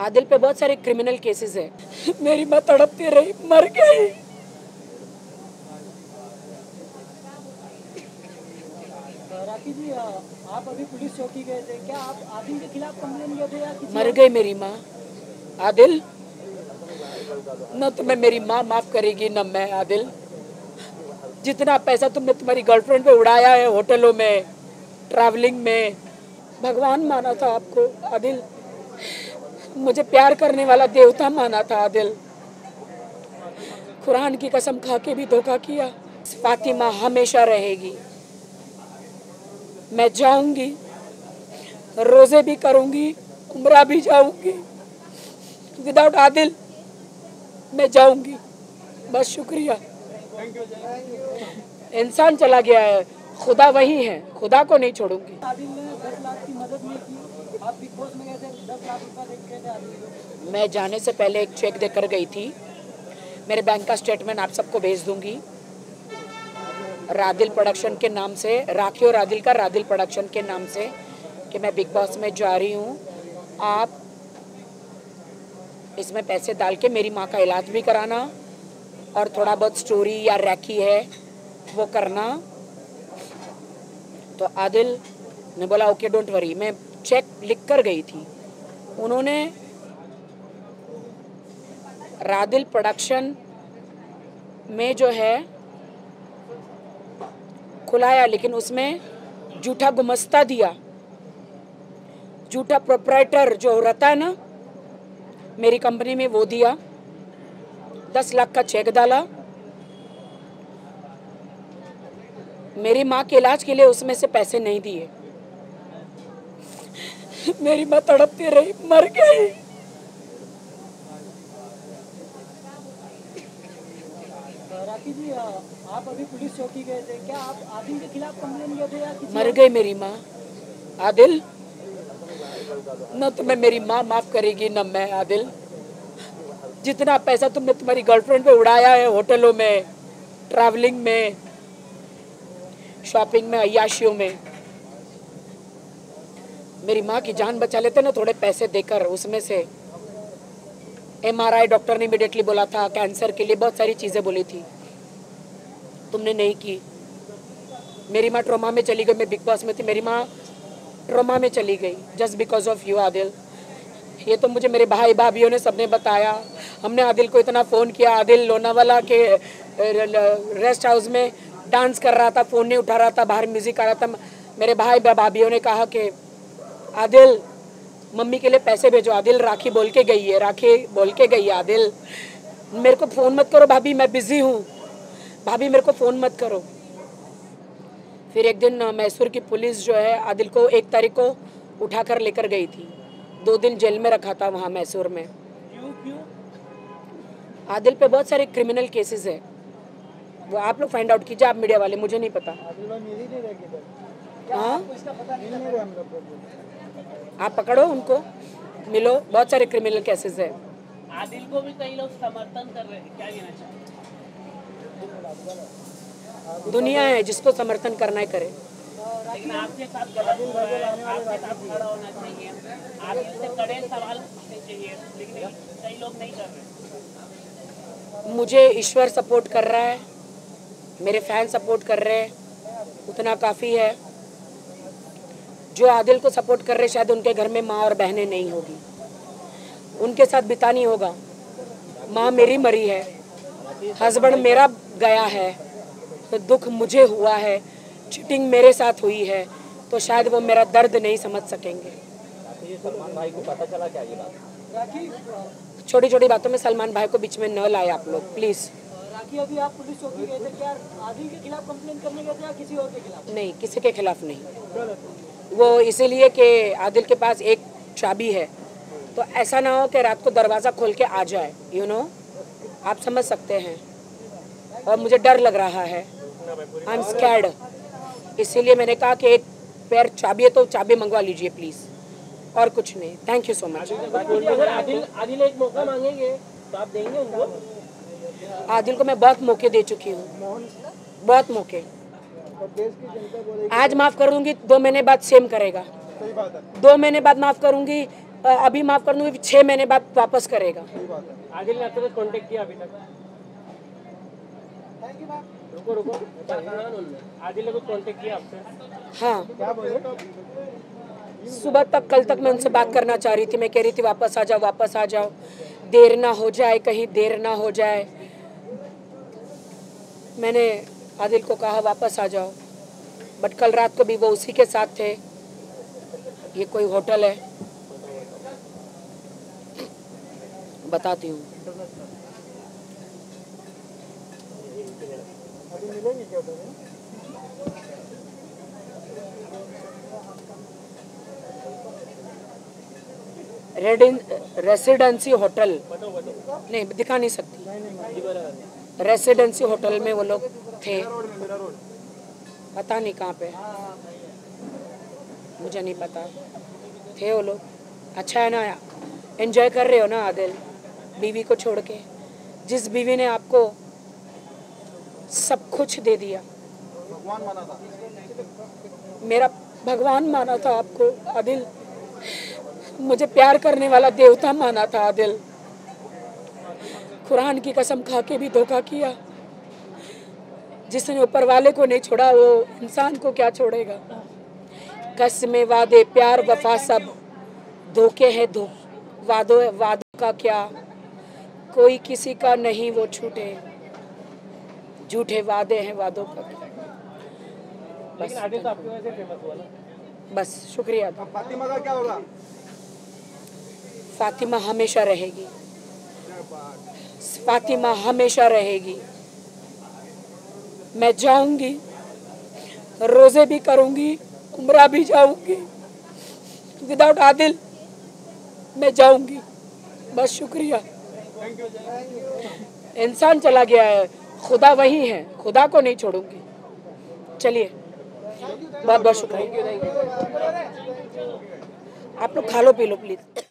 आदिल पे बहुत सारे क्रिमिनल केसेस है। मेरी माँ तड़पती रही मर गई। राखी जी आप अभी पुलिस चौकी गए थे। क्या आप आदिल के खिलाफ कंप्लेन किए थे या मर गई मेरी माँ। आदिल? न तुम्हें मेरी माँ माफ़ करेगी न मैं आदिल। जितना पैसा तुमने तुम्हारी गर्लफ्रेंड पे उड़ाया है होटलों में ट्रैवलिंग में भगवान माना था आपको आदिल। मुझे प्यार करने वाला देवता माना था आदिल। कुरान की कसम खा के भी धोखा किया। फातिमा हमेशा रहेगी। मैं जाऊँगी। रोज़े भी करूँगी। उम्रा भी जाऊँगी। विदाउट आदिल, मैं जाऊँगी। बस शुक्रिया। इंसान चला गया है। खुदा वही है। खुदा को नहीं छोड़ूँगी। आदिल ने दस लाख की मदद की। में जाने से पहले एक चेक देकर गई थी। मेरे बैंक का स्टेटमेंट आप सबको भेज दूँगी। रादिल प्रोडक्शन के नाम से, राखी और रादिल का रादिल प्रोडक्शन के नाम से कि मैं बिग बॉस में जा रही हूँ। आप इसमें पैसे डाल के मेरी माँ का इलाज भी कराना और थोड़ा बहुत स्टोरी या रैकी है, वो करना। तो आदिल ने बोला ओके डोंट वरी मैं चेक लिख कर गई थी। उन्होंने रादिल प्रोडक्शन में जो है, खुलाया, लेकिन उसमें झूठा गुमस्ता दिया। झूठा प्रोपराइटर जो रहता है ना, मेरी कंपनी में वो दिया। दस लाख का चेक डाला। मेरी माँ के इलाज के लिए उसमें से पैसे नहीं दिए। मेरी माँ तड़पती रही मर गई। जी आप अभी पुलिस चौकी गए थे। क्या आप आदिल के खिलाफ कंप्लेन किए थे या मर गई मेरी माँ। आदिल? न तुम्हें मेरी माँ माफ़ करेगी न मैं आदिल। जितना पैसा तुमने तुम्हारी गर्लफ्रेंड पे उड़ाया है होटलों में ट्रैवलिंग में शॉपिंग में अयाशियों में मेरी माँ की जान बचा लेते ना, थोड़े पैसे देकर उसमें से एमआरआई डॉक्टर ने इमिडिएटली बोला था कैंसर के लिए बहुत सारी चीज़ें बोली थी। तुमने नहीं की। मेरी माँ ट्रोमा में चली गई, मैं बिग बॉस में थी, मेरी माँ ट्रोमा में चली गई just because of you Adil. ये तो मुझे मेरे भाई भाभीियों ने सबने बताया। हमने आदिल को इतना फ़ोन किया, आदिल लोनावाला के रेस्ट हाउस में डांस कर रहा था फ़ोन नहीं उठा रहा था, बाहर म्यूज़िक आ रहा था। मेरे भाई भाभीियों ने कहा कि आदिल मम्मी के लिए पैसे भेजो। आदिल राखी बोल के गई है। राखी बोल के गई है आदिल। मेरे को फ़ोन मत करो भाभी मैं बिज़ी हूँ। भाभी मेरे को फ़ोन मत करो। फिर एक दिन मैसूर की पुलिस जो है आदिल को एक तारीख को उठा कर लेकर गई थी। दो दिन जेल में रखा था वहाँ मैसूर में। क्यों क्यों? आदिल पे बहुत सारे क्रिमिनल केसेस है। वो आप लोग फाइंड आउट कीजिए आप मीडिया वाले मुझे नहीं पता। आदिल भाई मिल ही? आप पकड़ो उनको मिलो बहुत सारे क्रिमिनल केसेस है। आदिल को भी कई लोग समर्थन कर रहे हैं क्या कहना चाहेंगे? दुनिया है जिसको समर्थन करना है करे। लेकिन आपके साथ गलत आपके साथ खड़ा होना चाहिए। आदिल से कड़े सवाल पूछने चाहिए लेकिन कई लोग नहीं कर रहे। मुझे ईश्वर सपोर्ट कर रहा है मेरे फ़ैन सपोर्ट कर रहे हैं उतना काफ़ी है। जो आदिल को सपोर्ट कर रहे शायद उनके घर में माँ और बहनें नहीं होगी। उनके साथ बिता नहीं होगा। माँ मेरी मरी है। हस्बैंड मेरा गया है। तो दुख मुझे हुआ है। चीटिंग मेरे साथ हुई है। तो शायद वो मेरा दर्द नहीं समझ सकेंगे। छोटी छोटी बातों? में सलमान भाई को बीच में न लाए आप लोग प्लीज़ राखी अभी आप पुलिस चौकी गए थे क्या? आदिल के खिलाफ कंप्लेन करने गए थे या किसी और के खिलाफ? नहीं किसी के खिलाफ नहीं। वो इसीलिए कि आदिल के पास एक चाबी है। तो ऐसा ना हो कि रात को दरवाज़ा खोल के आ जाए यू you नो know? आप समझ सकते हैं। और मुझे डर लग रहा है। आई एम स्कैर्ड इसीलिए मैंने कहा कि एक पैर चाबी है तो चाबी मंगवा लीजिए प्लीज़ और कुछ नहीं। Thank you so much Adil Adil एक मौका मांगेंगे तो आप देंगे उनको? आदिल को मैं बहुत मौके दे चुकी हूँ। बहुत मौके। आज माफ़ कर दूँगी दो महीने बाद सेम करेगा। दो महीने बाद माफ़ करूँगी अभी माफ़ कर दूँगी छः महीने बाद वापस करेगा। आदिल ने आपसे कांटेक्ट किया अभी तक? रुको रुको। आदिल ने कुछ कांटेक्ट किया आपसे? हाँ। क्या बोले सुबह तक कल तक मैं उनसे बात करना चाह रही थी। मैं कह रही थी वापस आ जाओ वापस आ जाओ। देर ना हो जाए कहीं देर ना हो जाए। मैंने आदिल को कहा, वापस आ जाओ। बट कल रात को भी वो उसी के साथ थे। ये कोई होटल है? बताती हूँ। अभी मिलेंगे क्या उधर रेड इन रेसिडेंसी होटल। नहीं, दिखा नहीं सकती। रेसिडेंसी होटल में वो लोग थे। पता नहीं कहाँ पे। मुझे नहीं पता। थे वो लोग। अच्छा है ना एंजॉय कर रहे हो ना आदिल? बीवी को छोड़ के। जिस बीवी ने आपको सब कुछ दे दिया। भगवान माना था मेरा भगवान माना था आपको, आदिल। मुझे प्यार करने वाला देवता माना था आदिल। कुरान की कसम खा के भी धोखा किया। जिसने ऊपर वाले को नहीं छोड़ा वो इंसान को क्या छोड़ेगा? कसमें वादे प्यार वफा सब। धोखे हैं धो वादों वादों का क्या? कोई किसी का नहीं वो छूटे झूठे वादे हैं वादों का क्या? लेकिन आदिल तो आपकी वजह से फ़ेमस हुआ ना? बस शुक्रिया। फातिमा का क्या होगा? फातिमा हमेशा रहेगी। फातिमा हमेशा रहेगी। मैं जाऊँगी, रोज़े भी करूँगी, उम्र भी जाऊँगी। विदाउट आदिल, मैं जाऊँगी। बस शुक्रिया। इंसान चला गया है, खुदा वही है, खुदा को नहीं छोड़ूँगी। चलिए बहुत बहुत शुक्रिया। आप लोग खा लो, पी लो प्लीज़